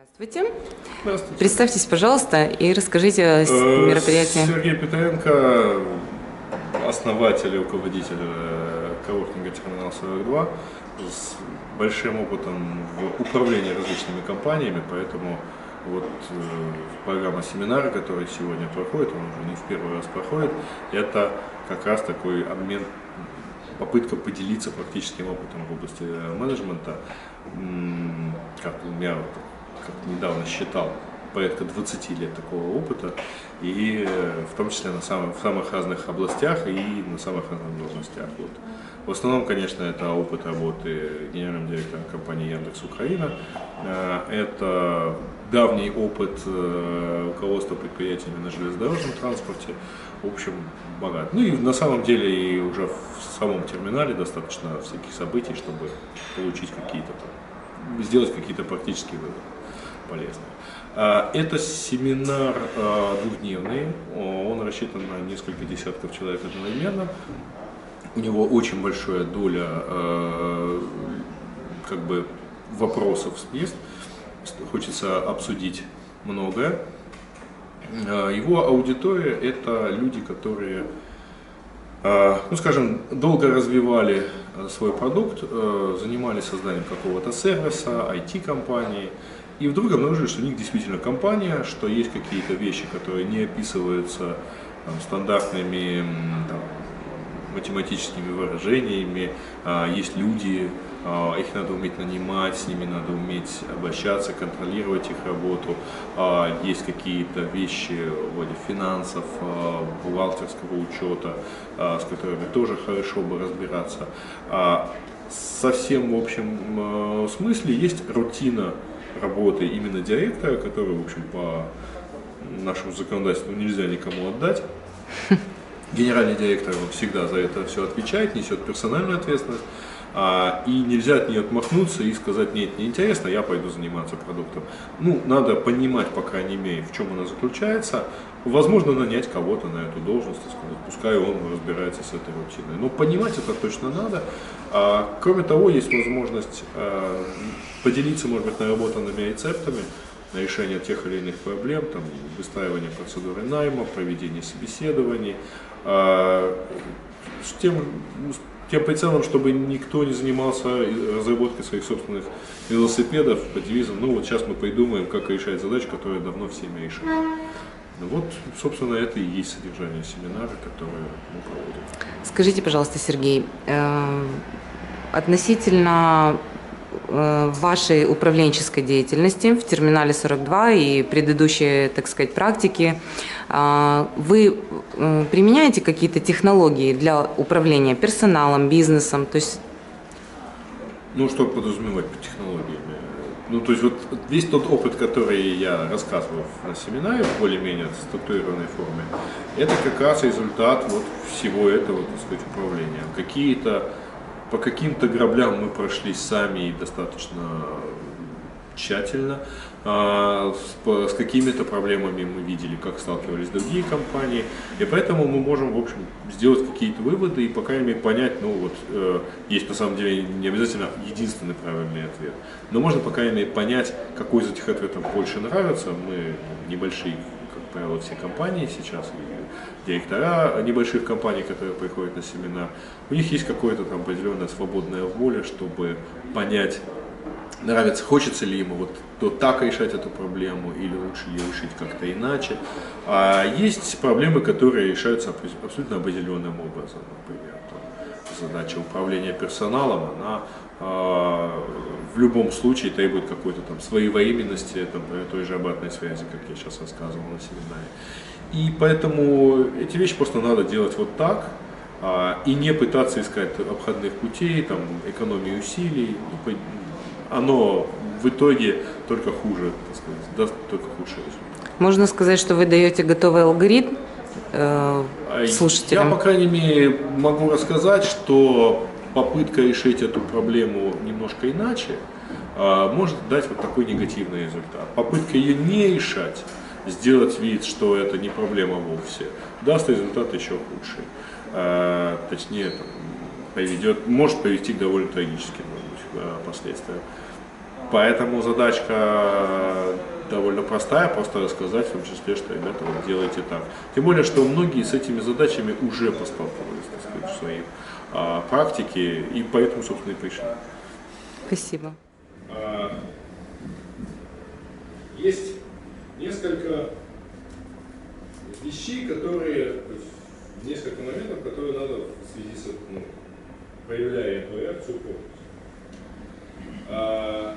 Здравствуйте. Здравствуйте. Представьтесь, пожалуйста, и расскажите о Э, мероприятии. Сергей Петренко, основатель и руководитель э, коворкинга «Терминал 42», с большим опытом в управлении различными компаниями, поэтому вот э, программа семинара, который сегодня проходит, он уже не в первый раз проходит, это как раз такой обмен, попытка поделиться практическим опытом в области менеджмента. Как у меня вот как недавно считал, порядка 20 лет такого опыта, и э, в том числе на самых, в самых разных областях и на самых разных должностях. Вот. В основном, конечно, это опыт работы генеральным директором компании Яндекс Украина. Э, Это давний опыт э, руководства предприятиями на железнодорожном транспорте. В общем, богат. Ну и на самом деле и уже в самом терминале достаточно всяких событий, чтобы получить какие-то, сделать какие-то практические выводы полезные. А, Это семинар а, двухдневный, он рассчитан на несколько десятков человек одновременно. У него очень большая доля э, как бы вопросов есть. Хочется обсудить многое. Его аудитория – это люди, которые, ну скажем, долго развивали э, свой продукт, э, занимались созданием какого-то сервиса, IT-компании, и вдруг обнаружили, что у них действительно компания, что есть какие-то вещи, которые не описываются там, стандартными там, математическими выражениями, а, есть люди, а, их надо уметь нанимать, с ними надо уметь обращаться, контролировать их работу, А, есть какие-то вещи вроде финансов, бухгалтерского учета, с которыми тоже хорошо бы разбираться. Совсем в общем смысле есть рутина работы именно директора, который, в общем, по нашему законодательству нельзя никому отдать. Генеральный директор он всегда за это все отвечает, несет персональную ответственность. А, и нельзя от нее отмахнуться и сказать, нет, неинтересно, я пойду заниматься продуктом. Ну, надо понимать, по крайней мере, в чем она заключается. Возможно, нанять кого-то на эту должность, сказать, пускай он разбирается с этой рутиной. Но понимать это точно надо. А, кроме того, есть возможность а, поделиться, может быть, наработанными рецептами на решение тех или иных проблем, там, выстраивание процедуры найма, проведение собеседований, а, с тем, ну, с тем прицелом, чтобы никто не занимался разработкой своих собственных велосипедов по девизам, ну вот сейчас мы придумаем, как решать задачи, которые давно всеми решены. Ну вот, собственно, это и есть содержание семинара, которое мы проводим. Скажите, пожалуйста, Сергей, э, относительно э, вашей управленческой деятельности в терминале 42 и предыдущей, так сказать, практики, э, вы э, применяете какие-то технологии для управления персоналом, бизнесом? То есть Ну, что подразумевать под технологиями? Ну, то есть вот весь тот опыт, который я рассказывал на семинаре в более-менее структурированной форме, это как раз результат вот всего этого, так сказать, управления. Какие-то, по каким-то граблям мы прошлись сами и достаточно тщательно, а, с, какими-то проблемами мы видели, как сталкивались другие компании, и поэтому мы можем, в общем, сделать какие-то выводы и, по крайней мере, понять, ну вот, э, есть на самом деле не обязательно единственный правильный ответ, но можно, по крайней мере, понять, какой из этих ответов больше нравится. Мы небольшие, как правило, все компании сейчас, директора небольших компаний, которые приходят на семинар, у них есть какое-то там определенная свободная воля, чтобы понять, нравится, хочется ли ему вот то так решать эту проблему или лучше ее решить как-то иначе. А есть проблемы, которые решаются аб- абсолютно определенным образом. Например, там, задача управления персоналом, она а, в любом случае требует какой-то там своевременности, там, например, той же обратной связи, как я сейчас рассказывал на семинаре. И поэтому эти вещи просто надо делать вот так, а, и не пытаться искать обходных путей, там, экономии усилий. Оно в итоге только хуже, так сказать, даст только худший результат. можно сказать, что вы даете готовый алгоритм э, слушателям? Я, по крайней мере, могу рассказать, что попытка решить эту проблему немножко иначе а, может дать вот такой негативный результат. Попытка ее не решать, сделать вид, что это не проблема вовсе, даст результат еще худший. А, точнее, там, приведет, может привести к довольно трагическим может быть, а, последствиям. Поэтому задачка довольно простая, просто рассказать в том числе, что, ребята, вот делайте так. Тем более, что многие с этими задачами уже посталкивались, так сказать, в своей а, практике, и поэтому, собственно, и пришли. Спасибо. А, Есть несколько вещей, которые, несколько моментов, которые надо в связи с этим, ну, проявляя эту реакцию, помнить. А,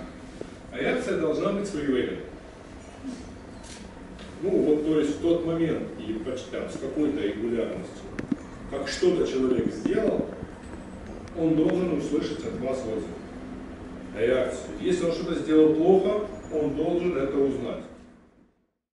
а реакция должна быть своевременной. Ну, вот, то есть в тот момент или почти там с какой-то регулярностью, как что-то человек сделал, он должен услышать от вас отзыв реакцию. Если он что-то сделал плохо, он должен это узнать.